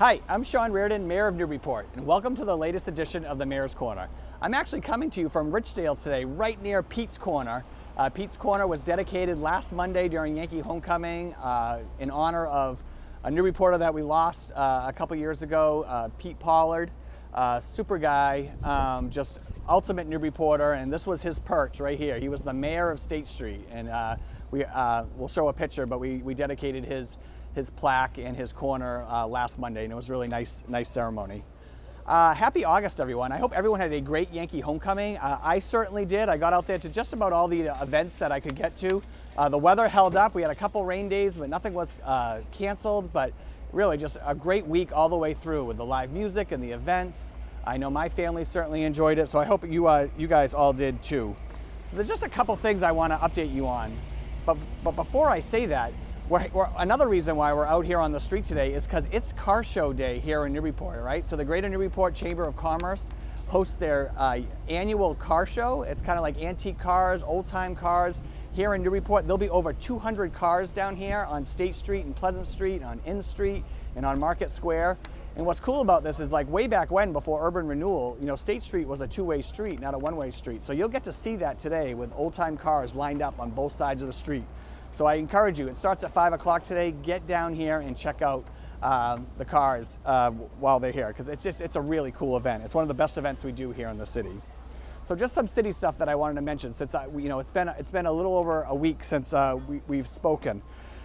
Hi, I'm Sean Reardon, Mayor of Newburyport, and welcome to the latest edition of the Mayor's Corner. I'm actually coming to you from Richdale today, right near Pete's Corner. Uh, Pete's Corner was dedicated last Monday during Yankee Homecoming uh, in honor of a Newburyporter that we lost uh, a couple years ago, uh, Pete Pollard. Uh, super guy, um, just ultimate Newburyporter, and this was his perch right here. He was the mayor of State Street, and uh, we, we'll show a picture, but we, we dedicated his his plaque in his corner uh, last Monday, and it was really nice, nice ceremony. Uh, happy August, everyone. I hope everyone had a great Yankee homecoming. Uh, I certainly did. I got out there to just about all the events that I could get to. Uh, the weather held up. We had a couple rain days, but nothing was uh, canceled. But really, just a great week all the way through with the live music and the events. I know my family certainly enjoyed it, so I hope you, uh, you guys all did too. There's just a couple things I want to update you on. But, but before I say that, we're, we're, another reason why we're out here on the street today is because it's car show day here in Newburyport, right? So the Greater Newburyport Chamber of Commerce hosts their uh, annual car show. It's kind of like antique cars, old time cars. Here in Newburyport, there'll be over 200 cars down here on State Street and Pleasant Street, on Inn Street, and on Market Square. And what's cool about this is like way back when, before urban renewal, you know, State Street was a two-way street, not a one-way street. So you'll get to see that today with old-time cars lined up on both sides of the street. So I encourage you, it starts at 5 o'clock today. Get down here and check out um, the cars uh, while they're here because it's just it's a really cool event. It's one of the best events we do here in the city. So just some city stuff that I wanted to mention since I, you know it's been it's been a little over a week since uh, we, have spoken.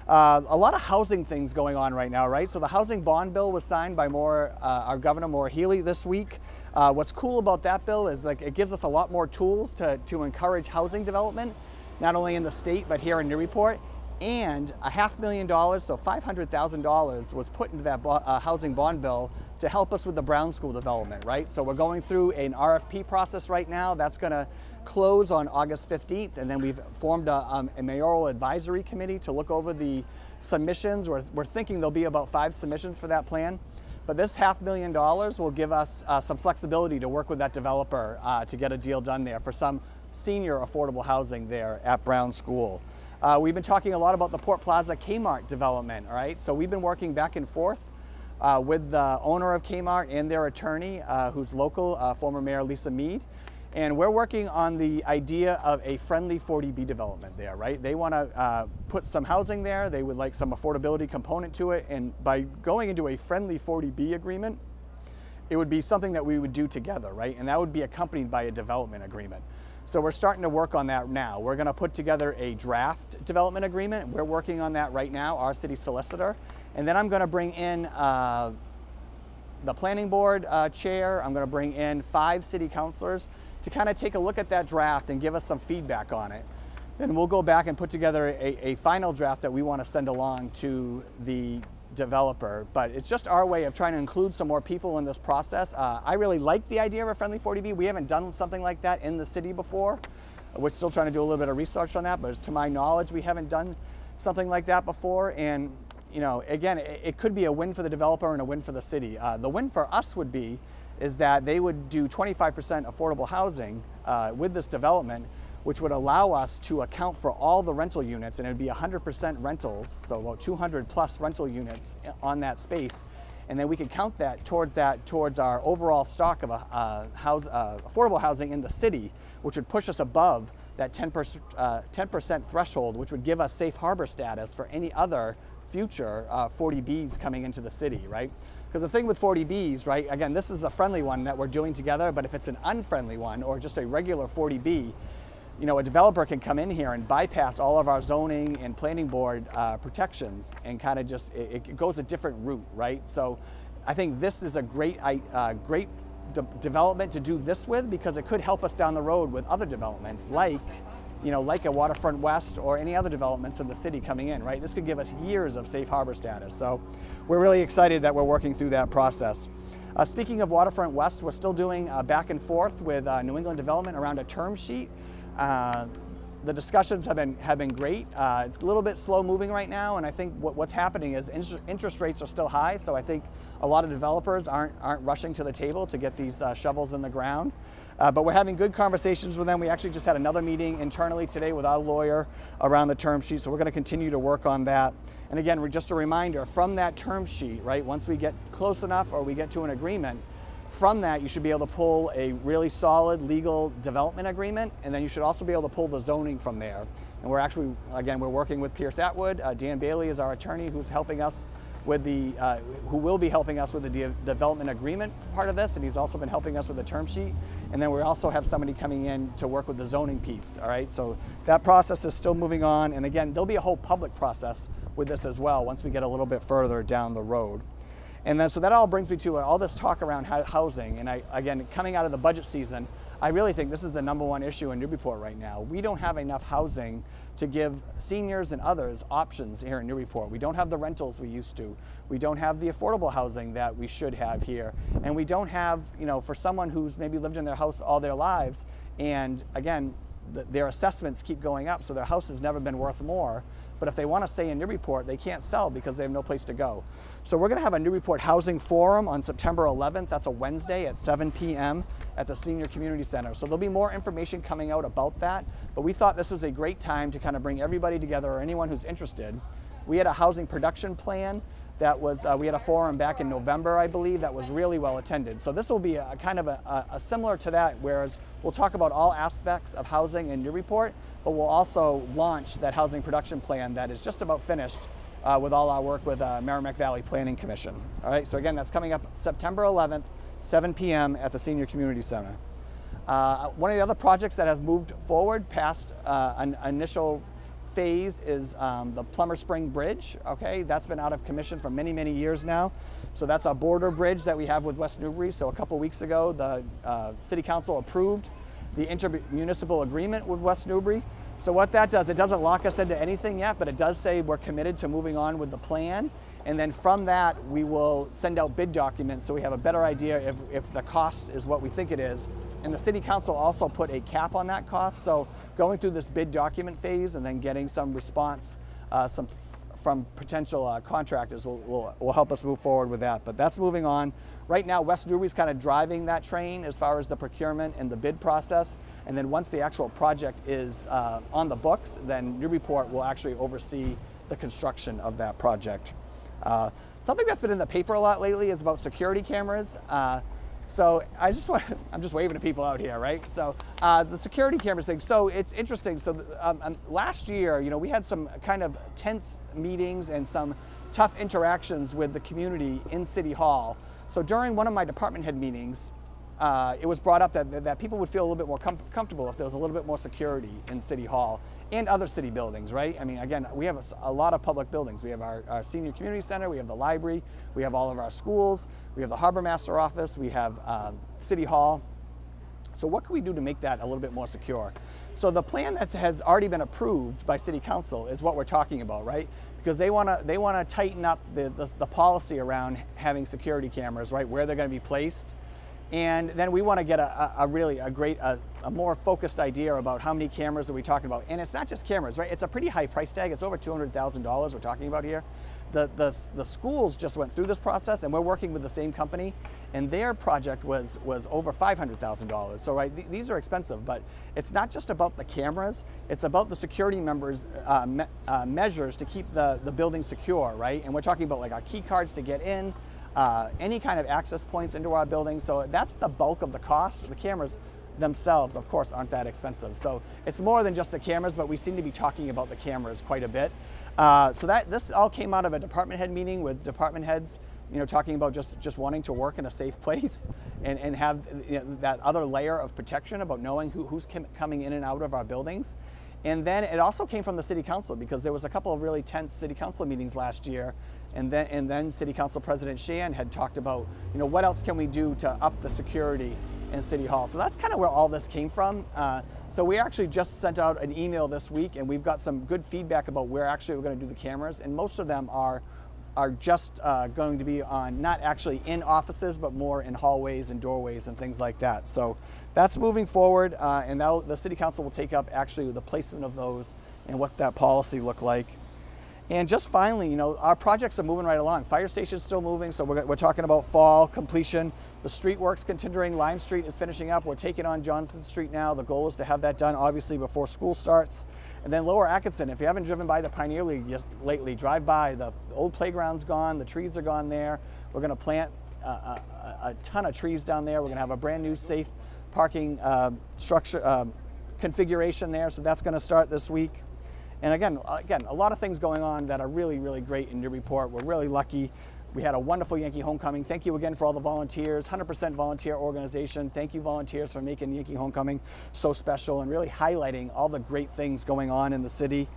Uh, a lot of housing things going on right now, right? So the housing bond bill was signed by more uh, our governor Maura Healey this week. Uh, what's cool about that bill is like it gives us a lot more tools to to encourage housing development not only in the state, but here in Newburyport. And a half million dollars, so $500,000 was put into that uh, housing bond bill to help us with the Brown School development, right? So we're going through an RFP process right now. That's gonna close on August 15th. And then we've formed a, um, a mayoral advisory committee to look over the submissions. We're, we're thinking there'll be about five submissions for that plan. But this half million dollars will give us uh, some flexibility to work with that developer uh, to get a deal done there for some senior affordable housing there at Brown School. Uh, we've been talking a lot about the Port Plaza Kmart development, all right? So we've been working back and forth uh, with the owner of Kmart and their attorney, uh, who's local, uh, former Mayor Lisa Mead. And we're working on the idea of a friendly 40B development there, right? They want to uh, put some housing there. They would like some affordability component to it. And by going into a friendly 40B agreement, it would be something that we would do together, right? And that would be accompanied by a development agreement. So we're starting to work on that now. We're going to put together a draft development agreement. We're working on that right now, our city solicitor. And then I'm going to bring in uh, the planning board uh, chair. I'm going to bring in five city councilors to kind of take a look at that draft and give us some feedback on it. Then we'll go back and put together a, a final draft that we want to send along to the developer, but it's just our way of trying to include some more people in this process. Uh, I really like the idea of a friendly 40B. We haven't done something like that in the city before. We're still trying to do a little bit of research on that, but to my knowledge, we haven't done something like that before. And you know, again, it, it could be a win for the developer and a win for the city. Uh, the win for us would be is that they would do 25% affordable housing uh, with this development, which would allow us to account for all the rental units and it would be 100% rentals, so about 200 plus rental units on that space. And then we could count that towards that, towards our overall stock of a, house, uh, affordable housing in the city, which would push us above that 10%, uh, 10% threshold, which would give us safe harbor status for any other future 40Bs uh, coming into the city, right? Because the thing with 40Bs, right, again, this is a friendly one that we're doing together, but if it's an unfriendly one or just a regular 40B, you know, a developer can come in here and bypass all of our zoning and planning board uh, protections and kind of just, it, it, goes a different route, right? So I think this is a great, uh, great de development to do this with because it could help us down the road with other developments like, you know, like a Waterfront West or any other developments in the city coming in, right? This could give us years of safe harbor status. So we're really excited that we're working through that process. Uh, speaking of Waterfront West, we're still doing uh, back and forth with uh, New England Development around a term sheet. Uh, the discussions have been have been great. Uh, it's a little bit slow moving right now, and I think what, what's happening is interest, rates are still high. So I think a lot of developers aren't aren't rushing to the table to get these uh, shovels in the ground. Uh, but we're having good conversations with them. We actually just had another meeting internally today with our lawyer around the term sheet, so we're going to continue to work on that. And again, just a reminder from that term sheet, right? Once we get close enough or we get to an agreement, from that, you should be able to pull a really solid legal development agreement, and then you should also be able to pull the zoning from there. And we're actually, again, we're working with Pierce Atwood. Uh, Dan Bailey is our attorney who's helping us with the, uh, who will be helping us with the de development agreement part of this, and he's also been helping us with the term sheet. And then we also have somebody coming in to work with the zoning piece, all right? So that process is still moving on, and again, there'll be a whole public process with this as well once we get a little bit further down the road. And then, so that all brings me to all this talk around housing. And I, again, coming out of the budget season, I really think this is the number one issue in Newburyport right now. We don't have enough housing to give seniors and others options here in Newburyport. We don't have the rentals we used to. We don't have the affordable housing that we should have here. And we don't have, you know, for someone who's maybe lived in their house all their lives, and again, their assessments keep going up, so their house has never been worth more. But if they want to stay in Newburyport, they can't sell because they have no place to go. So we're going to have a Newburyport Housing Forum on September 11th. That's a Wednesday at 7 p.m. at the Senior Community Center. So there'll be more information coming out about that. But we thought this was a great time to kind of bring everybody together or anyone who's interested. We had a housing production plan that was, uh, we had a forum back in November, I believe, that was really well attended. So this will be a, kind of a, a, similar to that, whereas we'll talk about all aspects of housing in Newburyport, but we'll also launch that housing production plan that is just about finished uh, with all our work with uh, Merrimack Valley Planning Commission. All right, so again, that's coming up September 11th, 7 p.m. at the Senior Community Center. Uh, one of the other projects that has moved forward past uh, an initial phase is um, the Plummer Spring Bridge, okay? That's been out of commission for many, many years now. So that's a border bridge that we have with West Newbury. So a couple weeks ago, the uh, City Council approved the intermunicipal agreement with West Newbury. So what that does, it doesn't lock us into anything yet, but it does say we're committed to moving on with the plan. And then from that, we will send out bid documents so we have a better idea if, if the cost is what we think it is. And the City Council also put a cap on that cost. So going through this bid document phase and then getting some response uh, some from potential uh, contractors will, will, will, help us move forward with that. But that's moving on. Right now, West Newbury's kind of driving that train as far as the procurement and the bid process. And then once the actual project is uh, on the books, then Newburyport will actually oversee the construction of that project. Uh, something that's been in the paper a lot lately is about security cameras. Uh, so I just want, I'm just waving to people out here, right? So uh, the security cameras thing, so it's interesting. So um, um, last year, you know, we had some kind of tense meetings and some tough interactions with the community in City Hall. So during one of my department head meetings, uh, it was brought up that, that people would feel a little bit more com comfortable if there was a little bit more security in City Hall and other city buildings, right? I mean, again, we have a, a lot of public buildings. We have our, our, senior community center, we have the library, we have all of our schools, we have the harbor master office, we have uh, City Hall. So what can we do to make that a little bit more secure? So the plan that has already been approved by City Council is what we're talking about, right? Because they want to they want to tighten up the, the, the policy around having security cameras, right? Where they're going to be placed and then we want to get a, a, really a great, a, a, more focused idea about how many cameras are we talking about. And it's not just cameras, right? It's a pretty high price tag. It's over $200,000 we're talking about here. The, the, the schools just went through this process and we're working with the same company and their project was, was over $500,000. So right, th these are expensive, but it's not just about the cameras, it's about the security members uh, me uh, measures to keep the, the building secure, right? And we're talking about like our key cards to get in, uh, any kind of access points into our building. So that's the bulk of the cost. The cameras themselves, of course, aren't that expensive. So it's more than just the cameras, but we seem to be talking about the cameras quite a bit. Uh, so that this all came out of a department head meeting with department heads, you know, talking about just, just wanting to work in a safe place and, and have you know, that other layer of protection about knowing who, who's coming in and out of our buildings. And then it also came from the city council because there was a couple of really tense city council meetings last year. And then, and then city council president Shand had talked about, you know, what else can we do to up the security in City Hall. So that's kind of where all this came from. Uh, so we actually just sent out an email this week and we've got some good feedback about where actually we're gonna do the cameras. And most of them are are just uh, going to be on not actually in offices, but more in hallways and doorways and things like that. So that's moving forward, uh, and the City Council will take up actually the placement of those and what's that policy look like. And just finally, you know, our projects are moving right along. Fire station's still moving, so we're, we're talking about fall completion. The street work's continuing. Lime Street is finishing up. We're taking on Johnson Street now. The goal is to have that done, obviously, before school starts. And then Lower Atkinson, if you haven't driven by the Pioneer League just lately, drive by. The old playground's gone. The trees are gone there. We're going to plant a, a, a, ton of trees down there. We're going to have a brand new safe parking uh, structure uh, configuration there, so that's going to start this week. And again, again, a lot of things going on that are really, really great in Newburyport. We're really lucky. We had a wonderful Yankee homecoming. Thank you again for all the volunteers, 100% volunteer organization. Thank you volunteers for making Yankee homecoming so special and really highlighting all the great things going on in the city.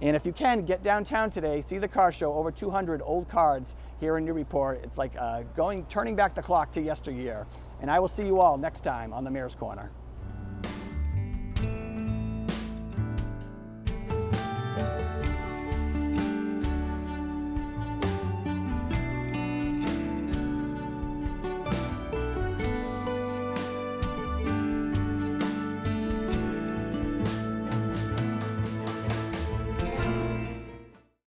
And if you can, get downtown today, see the car show, over 200 old cards here in Newburyport. It's like uh, going, turning back the clock to yesteryear. And I will see you all next time on the Mayor's Corner.